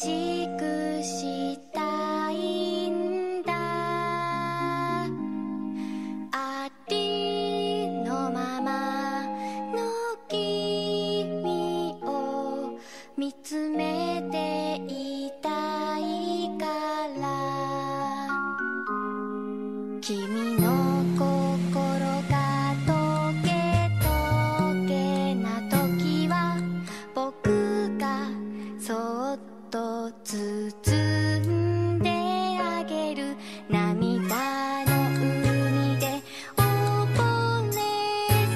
しくしたいんだ」「ありのままの君を見つめていたいから」「君の心が溶け溶けな時は僕がそっと」と包んであげる。涙の海で溺れ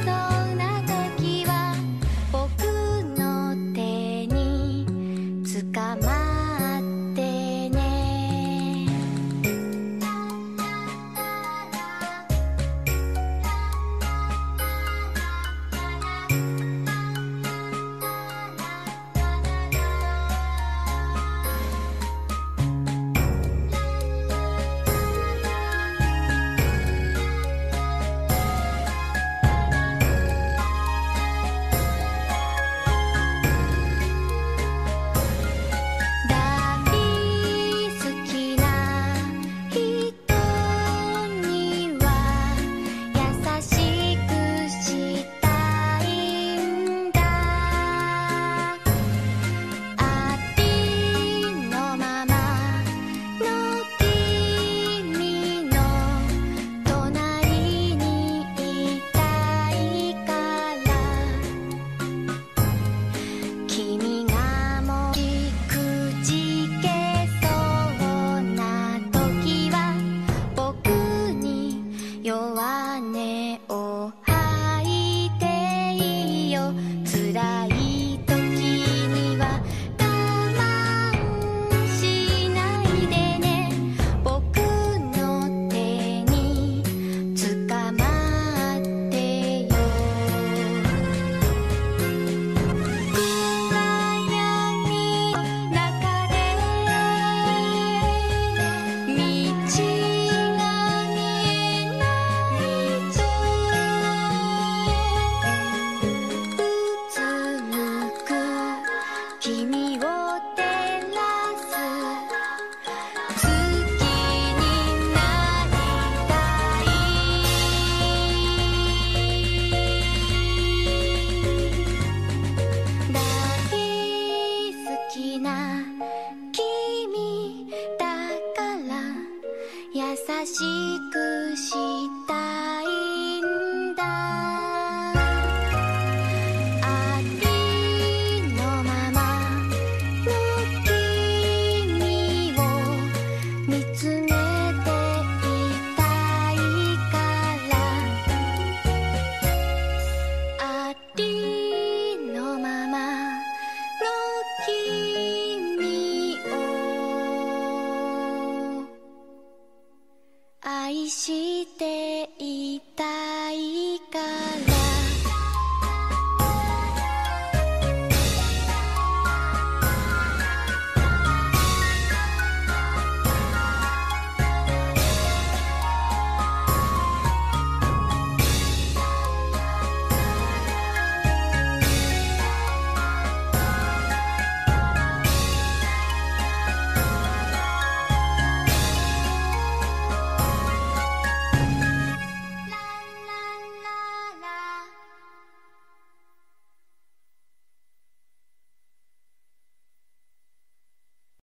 そうな時は僕の手につかましくしたいしていたいから